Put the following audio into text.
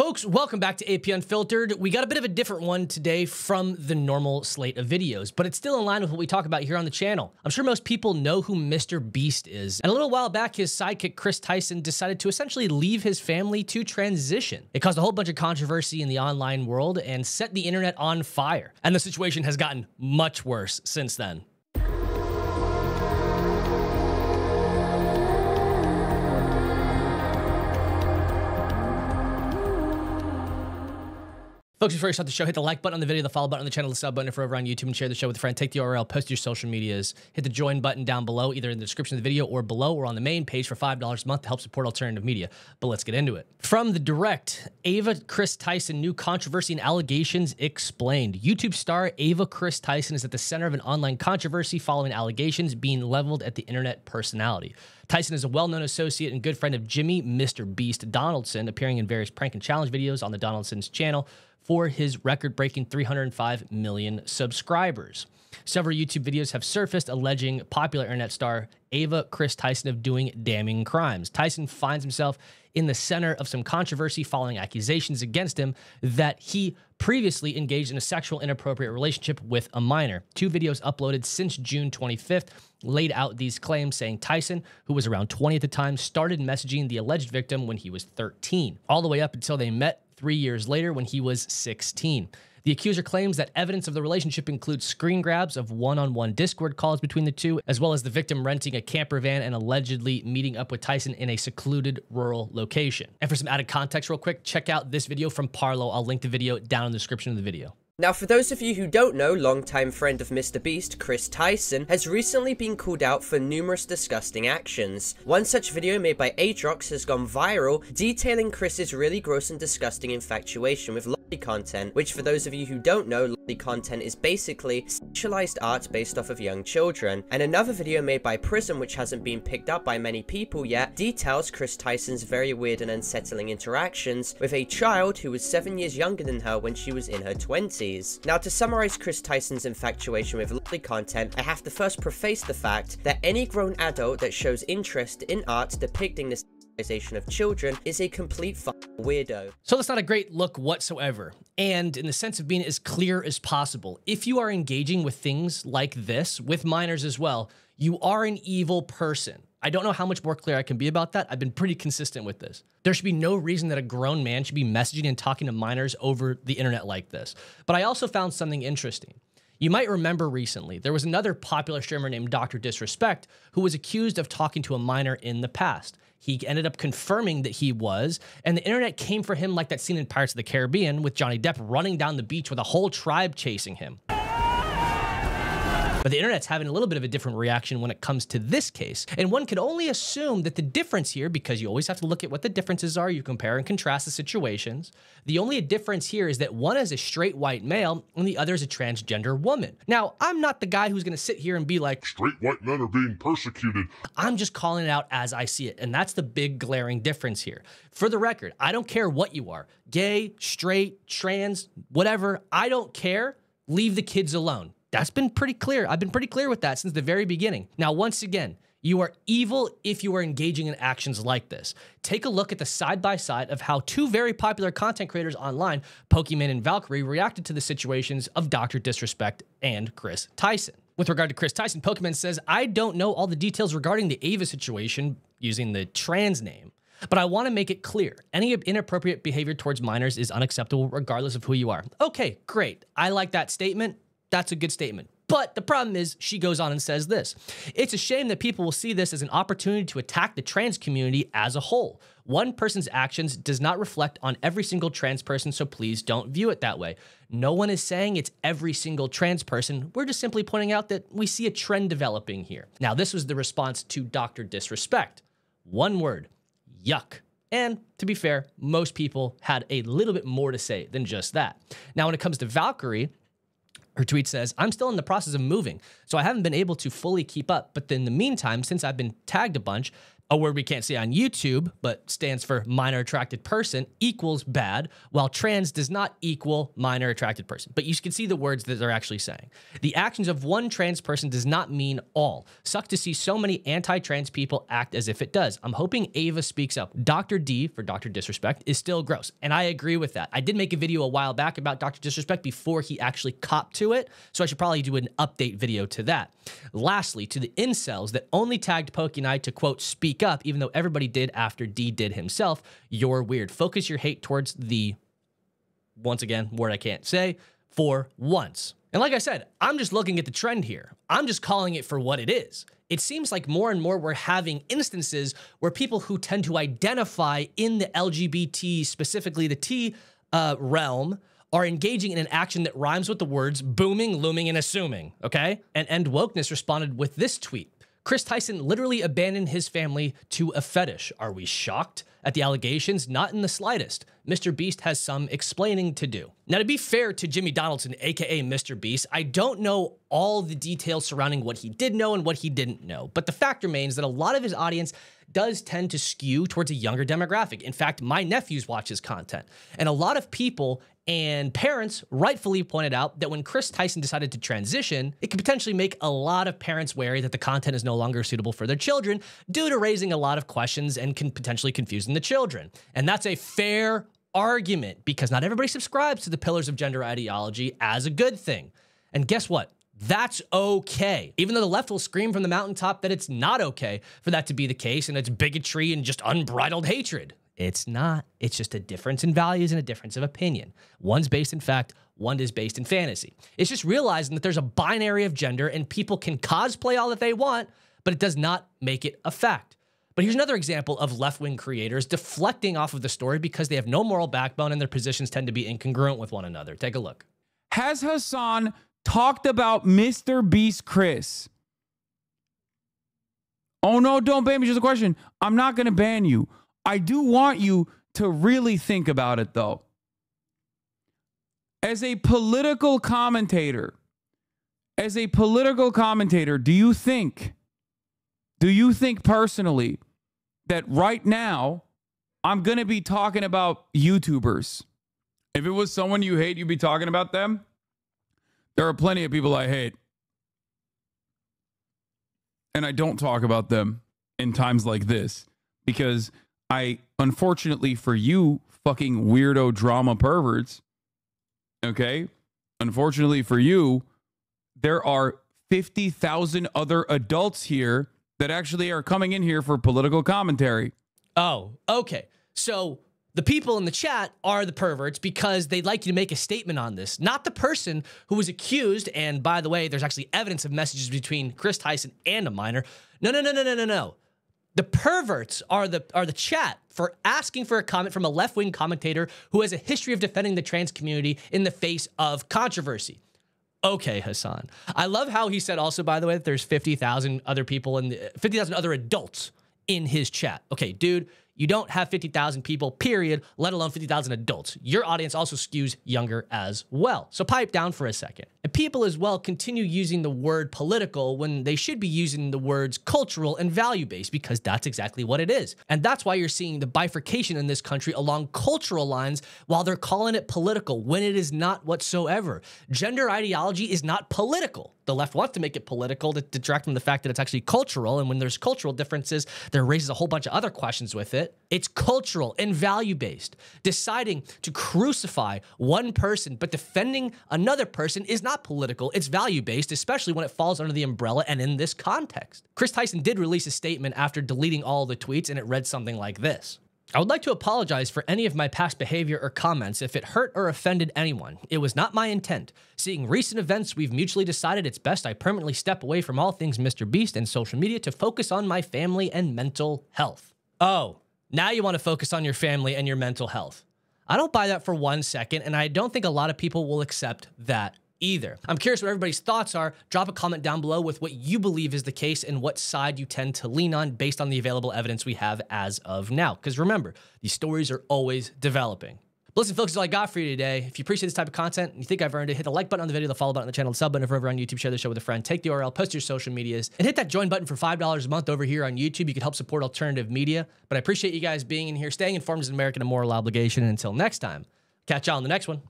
Folks, welcome back to AP Unfiltered. We got a bit of a different one today from the normal slate of videos, but it's still in line with what we talk about here on the channel. I'm sure most people know who Mr. Beast is, and a little while back, his sidekick Kris Tyson decided to essentially leave his family to transition. It caused a whole bunch of controversy in the online world and set the internet on fire, and the situation has gotten much worse since then. Folks, before you start the show, hit the like button on the video, the follow button on the channel, the sub button if you're over on YouTube, and share the show with a friend. Take the URL, post your social medias, hit the join button down below, either in the description of the video or below or on the main page for $5 a month to help support alternative media. But let's get into it. From the direct, Ava Kris Tyson, new controversy and allegations explained. YouTube star Ava Kris Tyson is at the center of an online controversy following allegations being leveled at the internet personality. Tyson is a well known associate and good friend of Jimmy Mr. Beast Donaldson, appearing in various prank and challenge videos on the Donaldson's channel for his record breaking 305 million subscribers. Several YouTube videos have surfaced alleging popular internet star Ava Kris Tyson of doing damning crimes. Tyson finds himself in the center of some controversy following accusations against him that he previously engaged in a sexual inappropriate relationship with a minor. Two videos uploaded since June 25th laid out these claims, saying Tyson, who was around 20 at the time, started messaging the alleged victim when he was 13, all the way up until they met three years later when he was 16. The accuser claims that evidence of the relationship includes screen grabs of one on one Discord calls between the two, as well as the victim renting a camper van and allegedly meeting up with Tyson in a secluded rural location. And for some added context, real quick, check out this video from Parlo. I'll link the video down in the description of the video. Now, for those of you who don't know, longtime friend of Mr. Beast, Kris Tyson, has recently been called out for numerous disgusting actions. One such video made by Atrox has gone viral, detailing Kris's really gross and disgusting infatuation with loli content, which for those of you who don't know, loli content is basically sexualized art based off of young children. And another video made by Prism, which hasn't been picked up by many people yet, details Kris Tyson's very weird and unsettling interactions with a child who was 7 years younger than her when she was in her 20s. Now, to summarize Kris Tyson's infatuation with loli content, I have to first preface the fact that any grown adult that shows interest in art depicting this of children is a complete weirdo. So that's not a great look whatsoever. And in the sense of being as clear as possible, if you are engaging with things like this, with minors as well, you are an evil person. I don't know how much more clear I can be about that. I've been pretty consistent with this. There should be no reason that a grown man should be messaging and talking to minors over the internet like this. But I also found something interesting. You might remember recently, there was another popular streamer named Dr. Disrespect who was accused of talking to a minor in the past. He ended up confirming that he was, and the internet came for him like that scene in Pirates of the Caribbean with Johnny Depp running down the beach with a whole tribe chasing him. But the internet's having a little bit of a different reaction when it comes to this case. And one could only assume that the difference here, because you always have to look at what the differences are, you compare and contrast the situations. The only difference here is that one is a straight white male and the other is a transgender woman. Now, I'm not the guy who's going to sit here and be like, straight white men are being persecuted. I'm just calling it out as I see it. And that's the big glaring difference here. For the record, I don't care what you are gay, straight, trans, whatever. I don't care. Leave the kids alone. That's been pretty clear. I've been pretty clear with that since the very beginning. Now, once again, you are evil if you are engaging in actions like this. Take a look at the side by side of how two very popular content creators online, Pokimane and Valkyrae, reacted to the situations of Dr. Disrespect and Kris Tyson. With regard to Kris Tyson, Pokimane says, I don't know all the details regarding the Ava situation using the trans name. But I want to make it clear any inappropriate behavior towards minors is unacceptable regardless of who you are. Okay, great. I like that statement. That's a good statement. But the problem is, she goes on and says this It's a shame that people will see this as an opportunity to attack the trans community as a whole. One person's actions does not reflect on every single trans person, so please don't view it that way. No one is saying it's every single trans person. We're just simply pointing out that we see a trend developing here. Now, this was the response to Dr. Disrespect. One word yuck. And to be fair, most people had a little bit more to say than just that. Now, when it comes to Valkyrae, her tweet says, I'm still in the process of moving, so I haven't been able to fully keep up. But in the meantime, since I've been tagged a bunch, a word we can't say on YouTube, but stands for minor attracted person, equals bad, while trans does not equal minor attracted person. But you can see the words that they're actually saying. The actions of one trans person does not mean all. Suck to see so many anti trans people act as if it does. I'm hoping Ava speaks up. Dr. D, for Dr. Disrespect, is still gross. And I agree with that. I did make a video a while back about Dr. Disrespect before he actually copped to it. So I should probably do an update video to that. Lastly, to the incels that only tagged Poki to quote, speak speak up, even though everybody did after D did himself. You're weird. Focus your hate towards the, once again, word I can't say, for once. And like I said, I'm just looking at the trend here. I'm just calling it for what it is. It seems like more and more we're having instances where people who tend to identify in the LGBT, specifically the T uh, realm, are engaging in an action that rhymes with the words booming, looming, and assuming. Okay? And End Wokeness responded with this tweet Kris Tyson literally abandoned his family to a fetish. Are we shocked at the allegations? Not in the slightest. Mr. Beast has some explaining to do. Now, to be fair to Jimmy Donaldson, aka Mr. Beast, I don't know all the details surrounding what he did know and what he didn't know, but the fact remains that a lot of his audience does tend to skew towards a younger demographic. In fact, my nephews watch his content, and a lot of people and parents rightfully pointed out that when Kris Tyson decided to transition, it could potentially make a lot of parents wary that the content is no longer suitable for their children due to raising a lot of questions and can potentially confusing the children. And that's a fair argument because not everybody subscribes to the pillars of gender ideology as a good thing. And guess what? That's okay. Even though the left will scream from the mountaintop that it's not okay for that to be the case and it's bigotry and just unbridled hatred. It's not. It's just a difference in values and a difference of opinion. One's based in fact, one is based in fantasy. It's just realizing that there's a binary of gender and people can cosplay all that they want, but it does not make it a fact. But here's another example of left wing creators deflecting off of the story because they have no moral backbone and their positions tend to be incongruent with one another. Take a look. Has Hasan talked about Mr. Beast Kris? Oh no, don't ban me. Just a question. I'm not going to ban you. I do want you to really think about it though. As a political commentator, as a political commentator, do you think, do you think personally that right now I'm going to be talking about YouTubers? If it was someone you hate, you'd be talking about them? There are plenty of people I hate. And I don't talk about them in times like this because I unfortunately for you fucking weirdo drama perverts, okay? Unfortunately for you, there are 50,000 other adults here that actually are coming in here for political commentary. Oh, okay. So the people in the chat are the perverts because they'd like you to make a statement on this, not the person who was accused. And by the way, there's actually evidence of messages between Kris Tyson and a minor. No, no, no, no, no, no, no. The perverts are the are the chat for asking for a comment from a left-wing commentator who has a history of defending the trans community in the face of controversy. Okay, Hasan. I love how he said also, by the way, that there's 50,000 other people and 50,000 other adults in his chat. Okay, dude, you don't have 50,000 people, period, let alone 50,000 adults. Your audience also skews younger as well. So pipe down for a second. And people as well continue using the word political when they should be using the words cultural and value based because that's exactly what it is. And that's why you're seeing the bifurcation in this country along cultural lines while they're calling it political when it is not whatsoever. Gender ideology is not political. The left wants to make it political to detract from the fact that it's actually cultural. And when there's cultural differences, there raises a whole bunch of other questions with it. It's cultural and value based. Deciding to crucify one person but defending another person is not political, it's value based, especially when it falls under the umbrella and in this context. Kris Tyson did release a statement after deleting all the tweets, and it read something like this. I would like to apologize for any of my past behavior or comments if it hurt or offended anyone. It was not my intent. Seeing recent events, we've mutually decided it's best I permanently step away from all things Mr. Beast and social media to focus on my family and mental health. Oh, now you want to focus on your family and your mental health. I don't buy that for one second, and I don't think a lot of people will accept that either. I'm curious what everybody's thoughts are. Drop a comment down below with what you believe is the case and what side you tend to lean on based on the available evidence we have as of now. Because remember, these stories are always developing. Listen, folks, that's all I got for you today. If you appreciate this type of content and you think I've earned it, hit the like button on the video, the follow button on the channel, the sub button if you're over on YouTube, share the show with a friend, take the URL, post your social medias, and hit that join button for $5 a month over here on YouTube. You can help support alternative media. But I appreciate you guys being in here. Staying informed is an American and moral obligation. And until next time, catch y'all on the next one.